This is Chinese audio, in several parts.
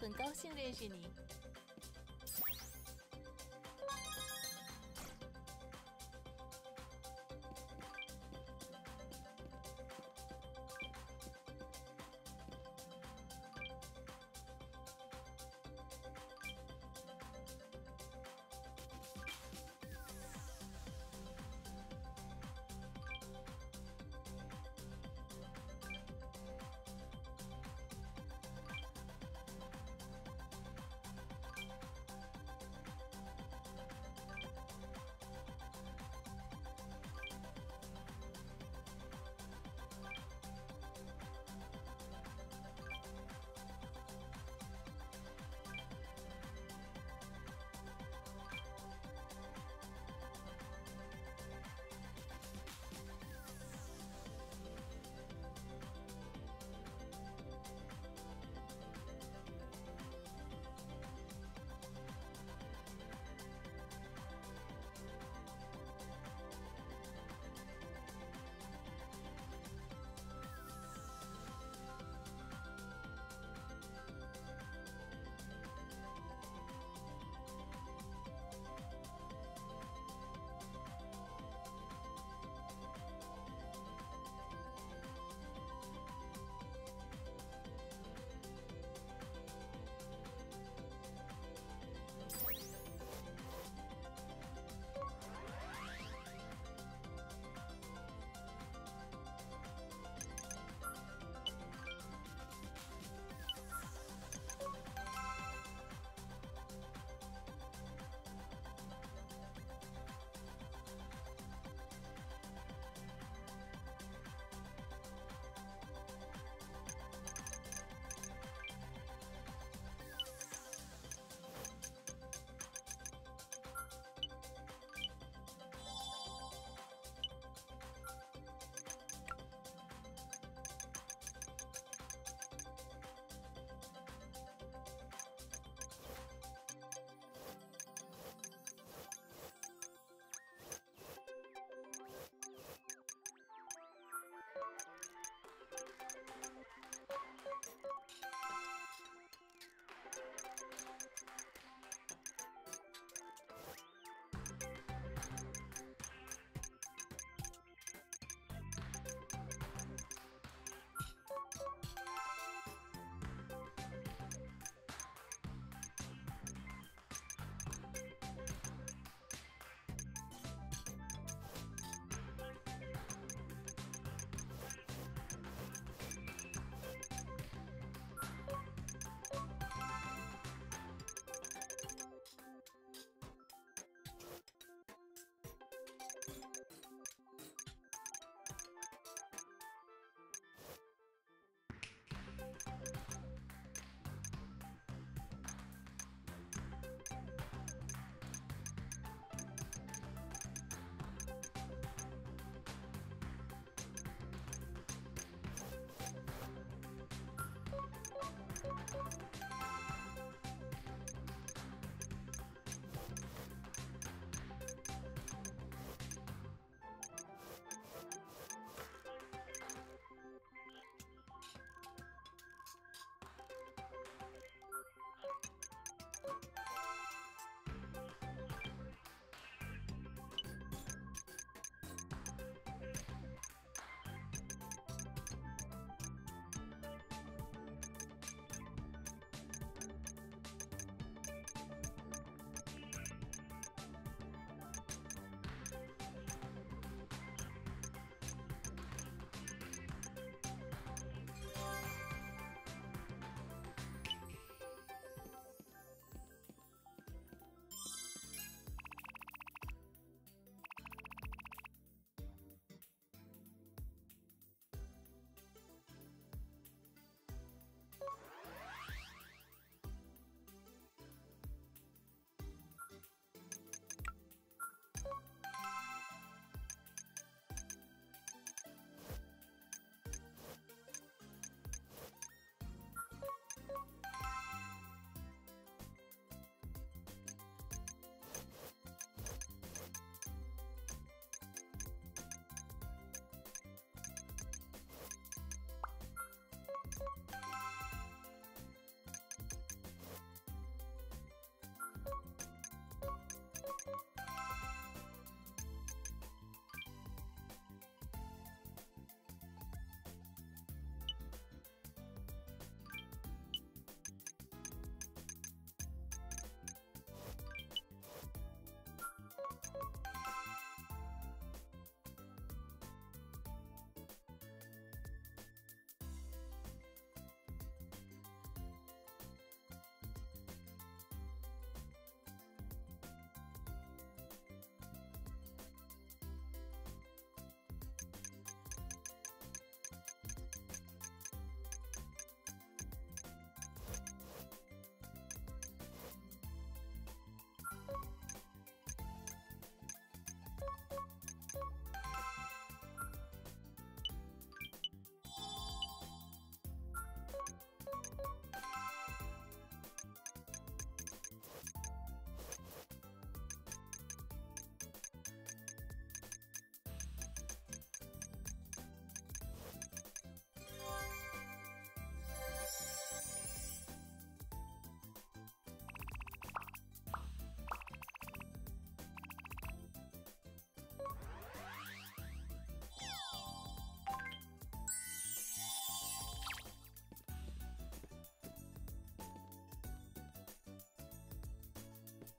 很高兴认识你。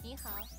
你好。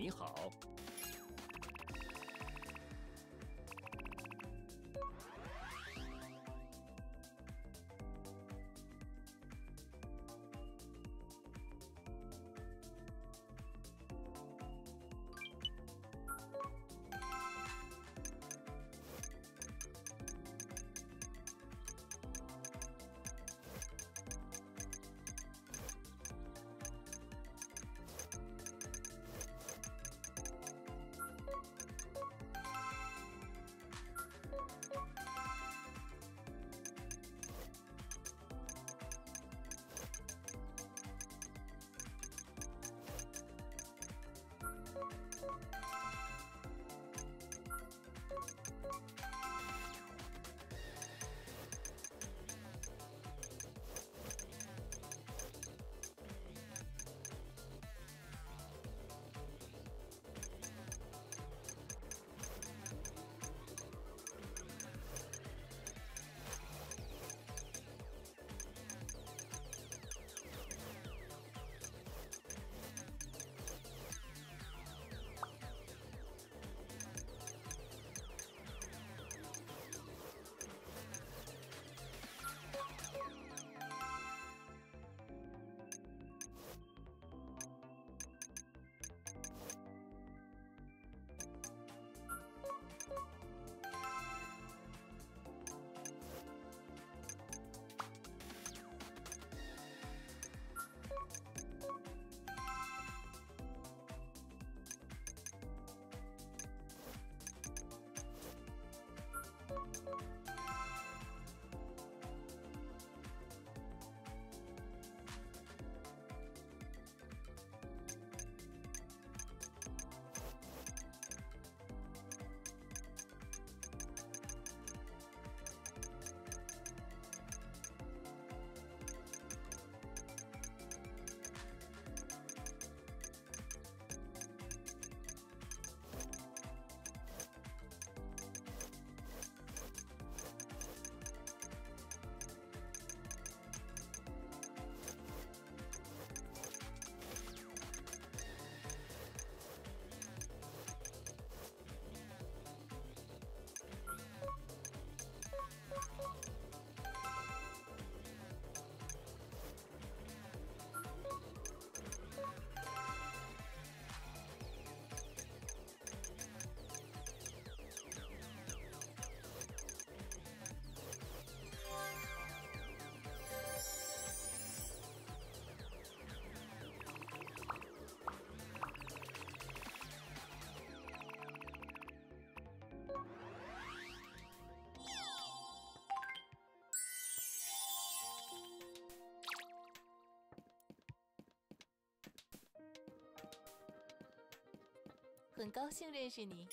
你好。あ! 很高兴认识你。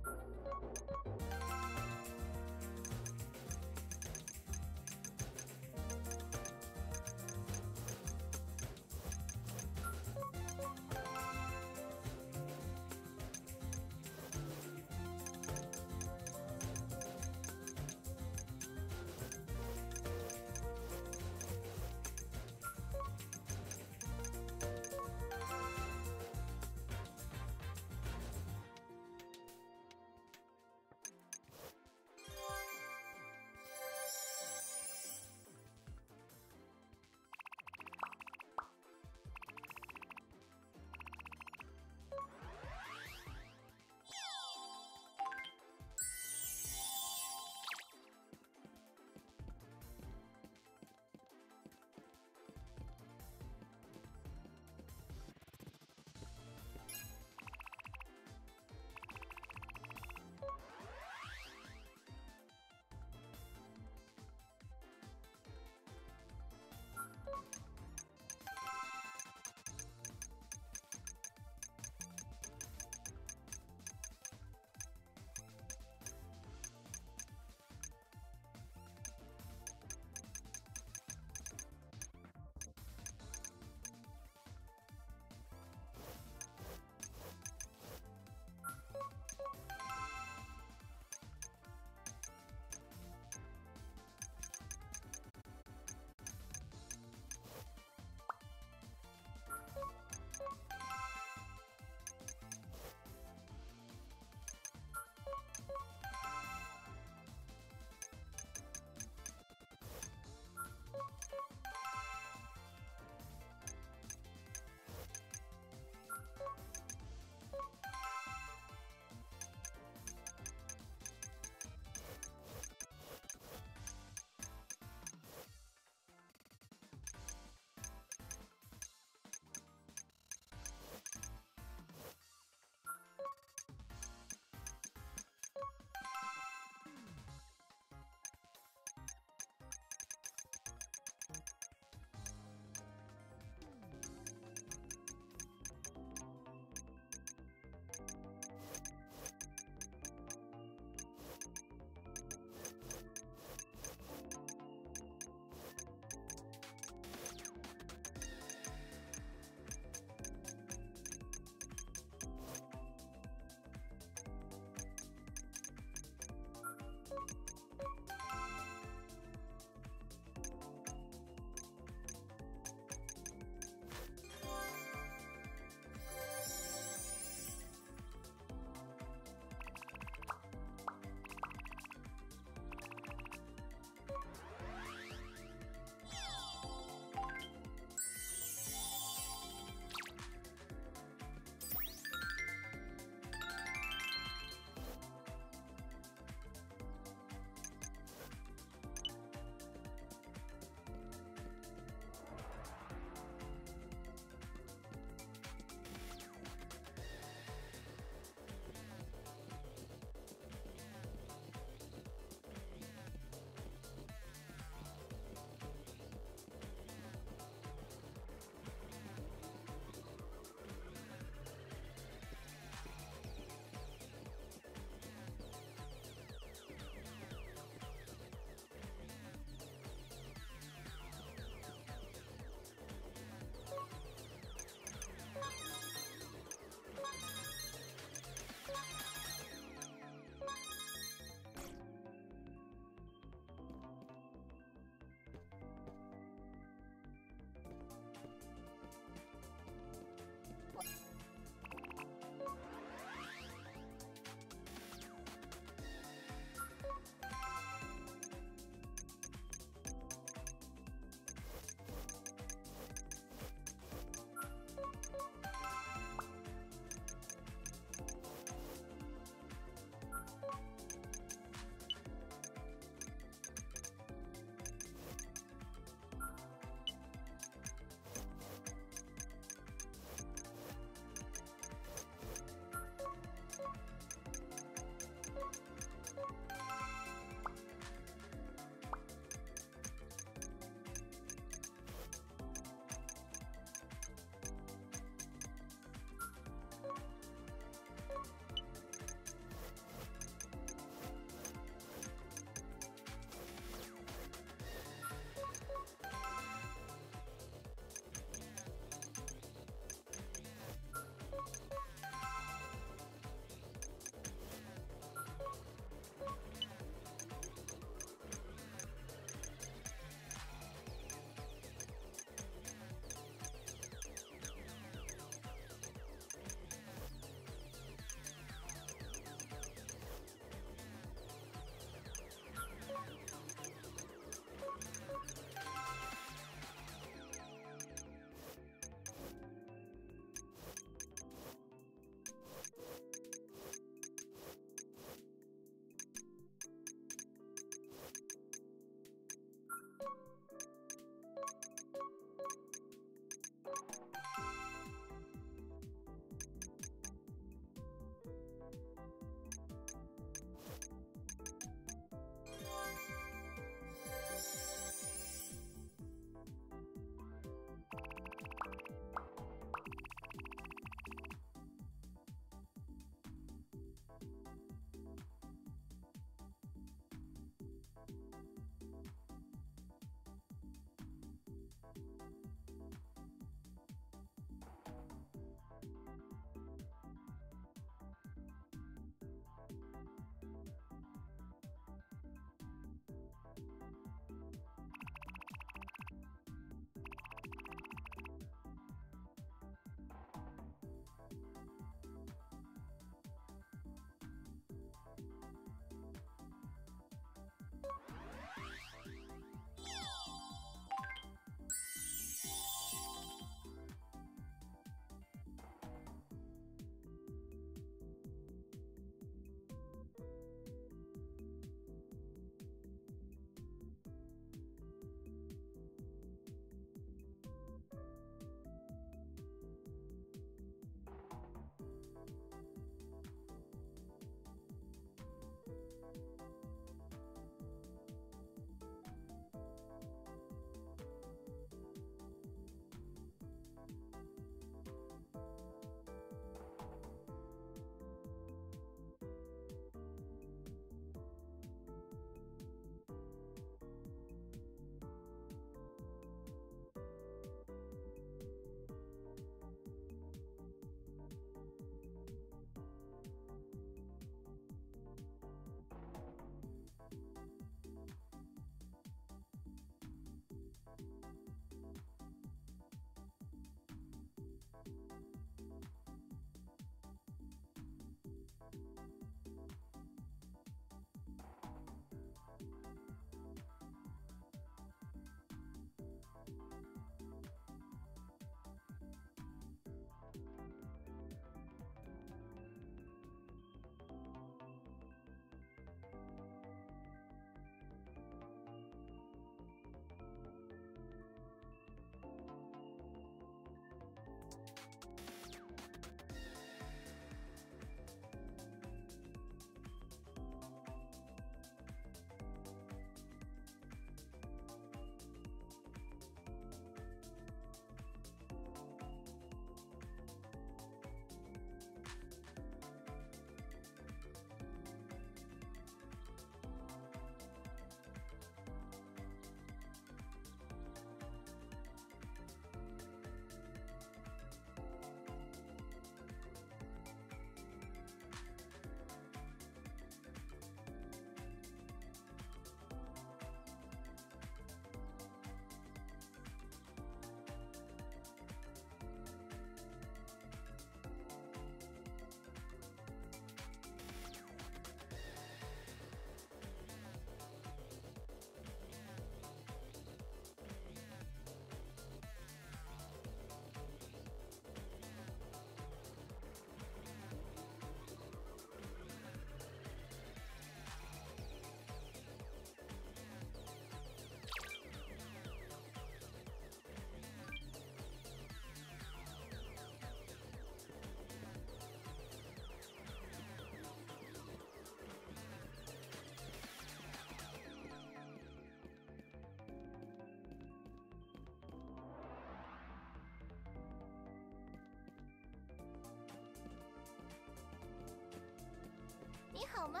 好吗？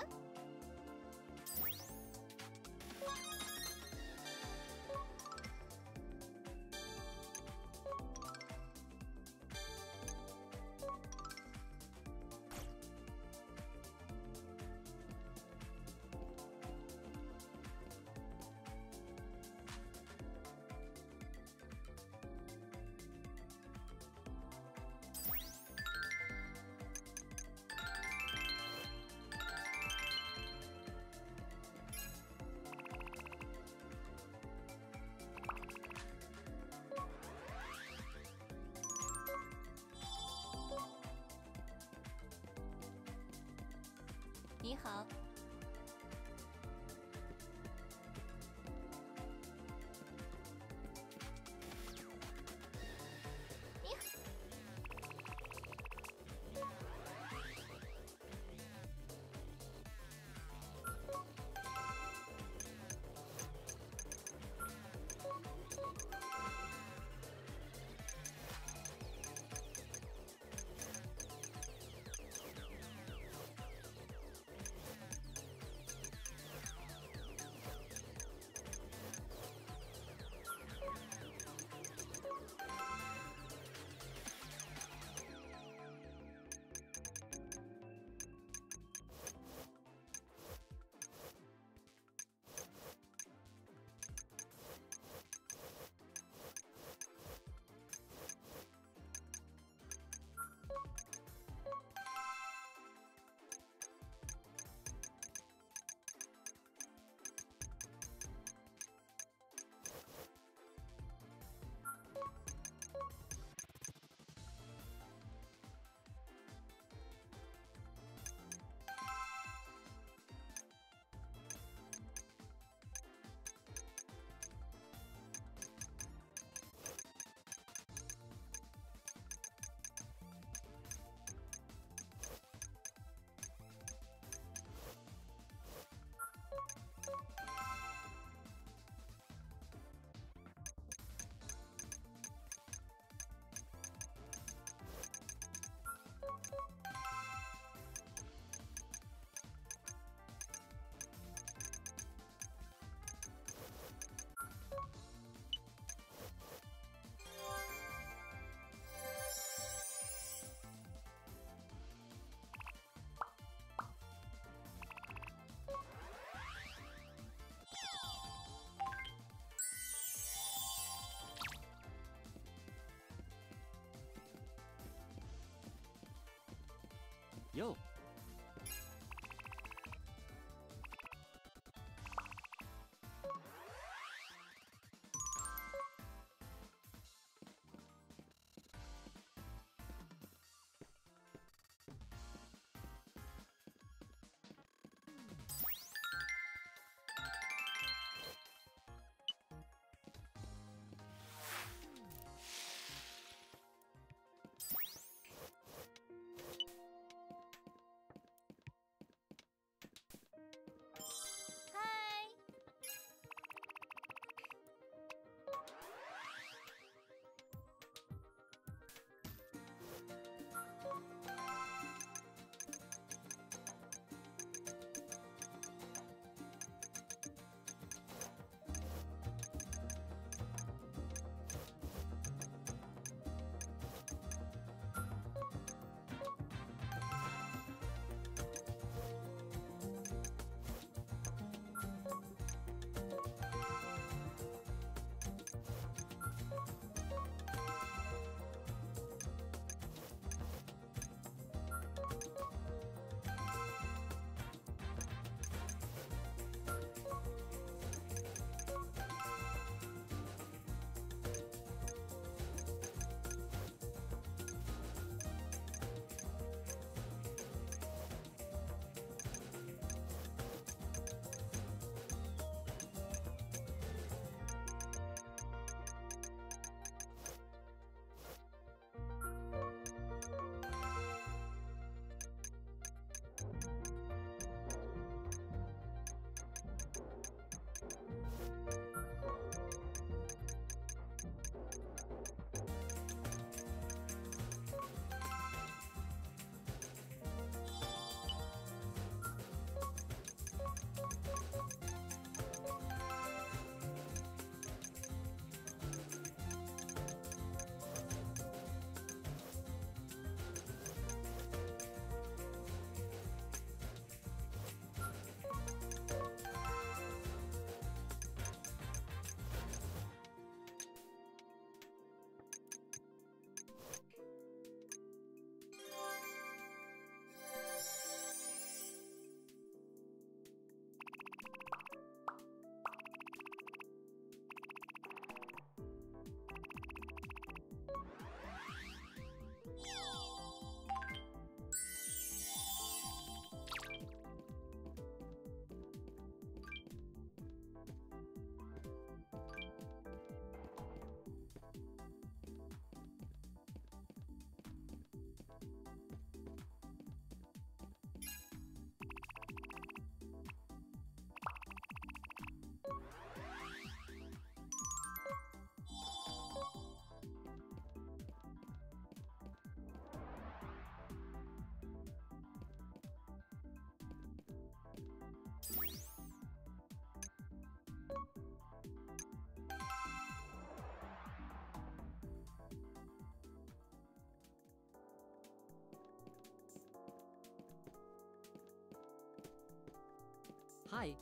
你好。Hi.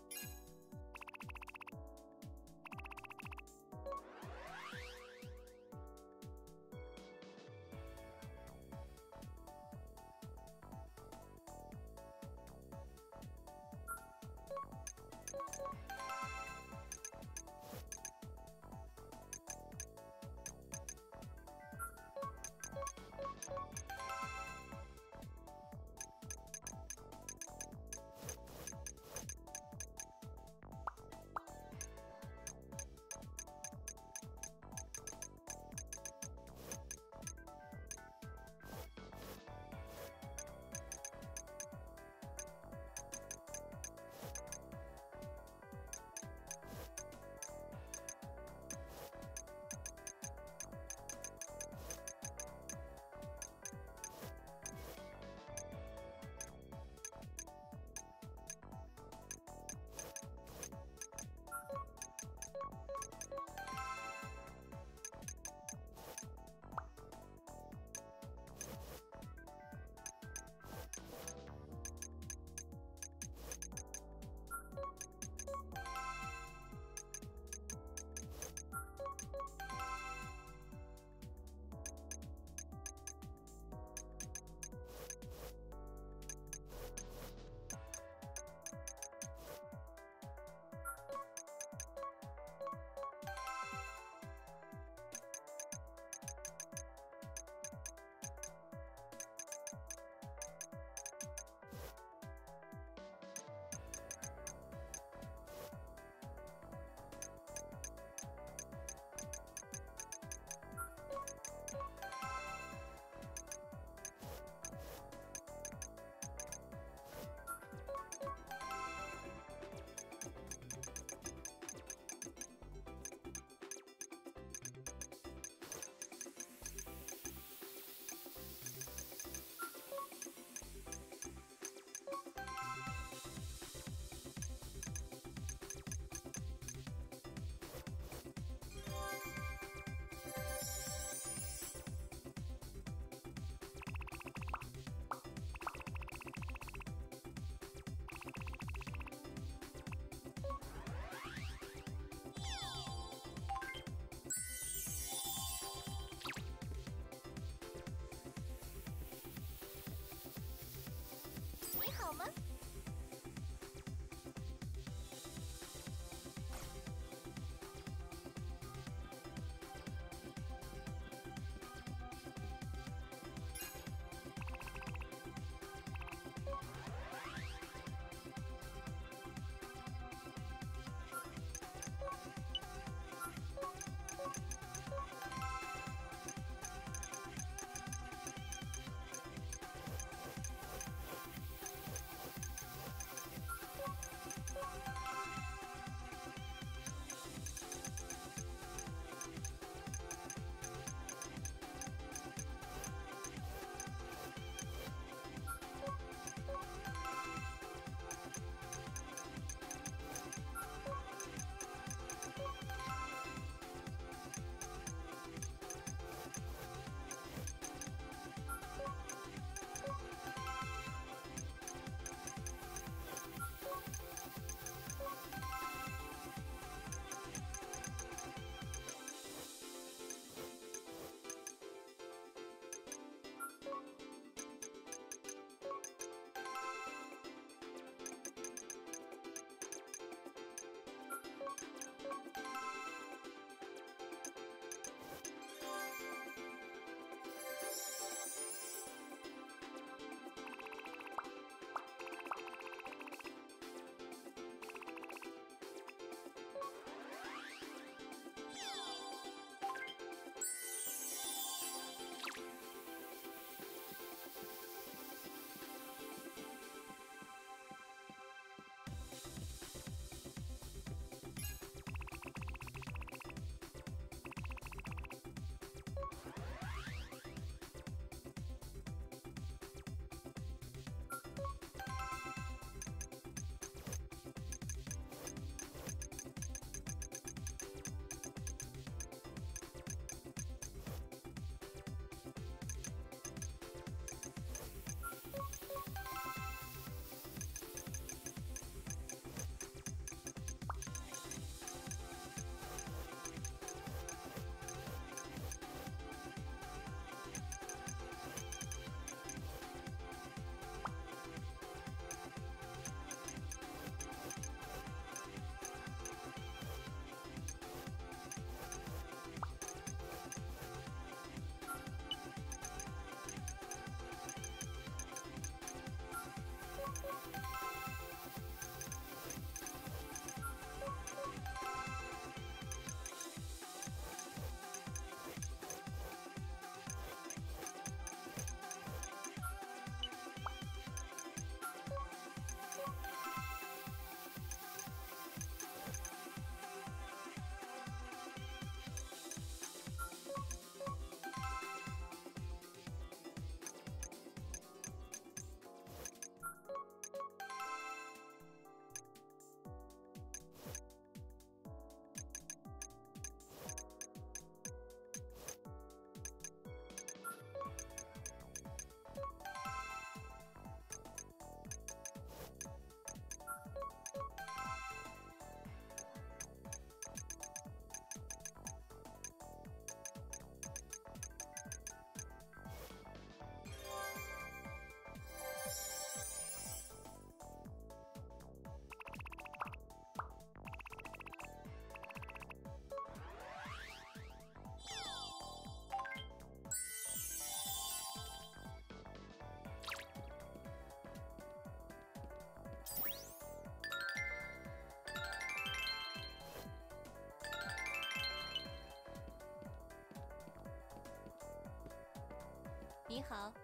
你好。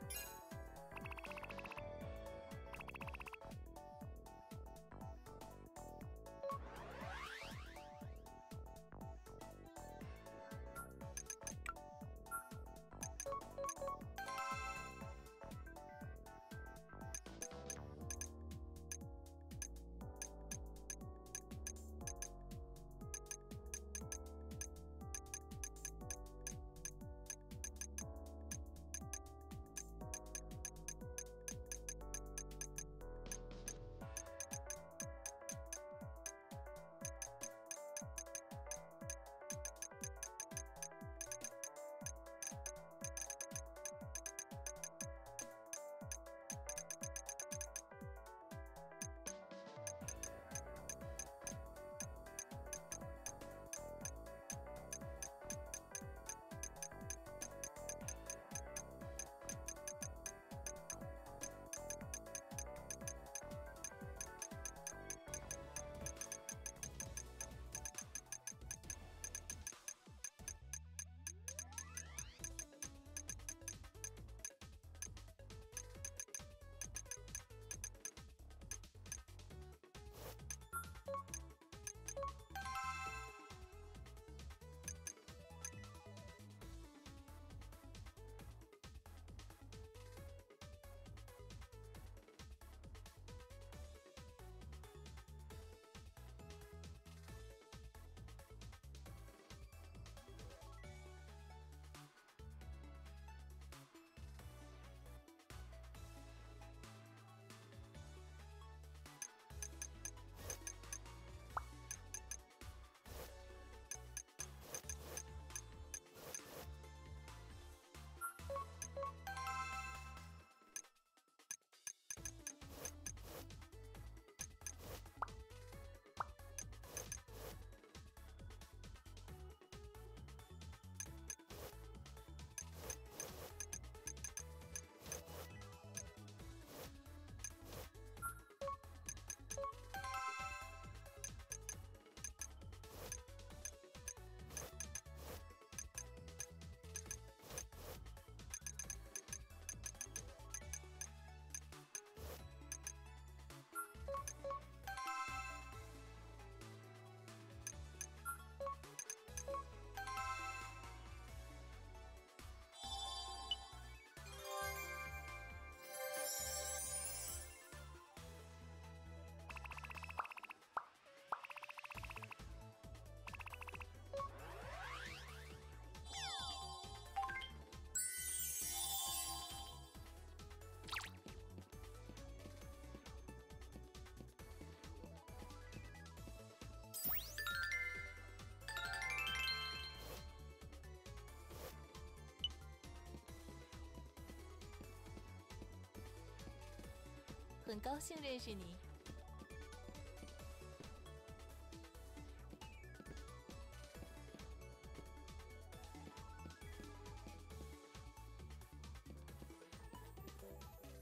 很高兴认识你。